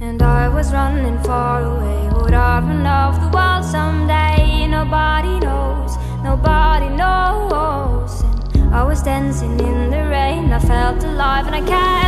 And I was running far away. Would I run off the world someday? Nobody knows, nobody knows. And I was dancing in the rain. I felt alive and I can't.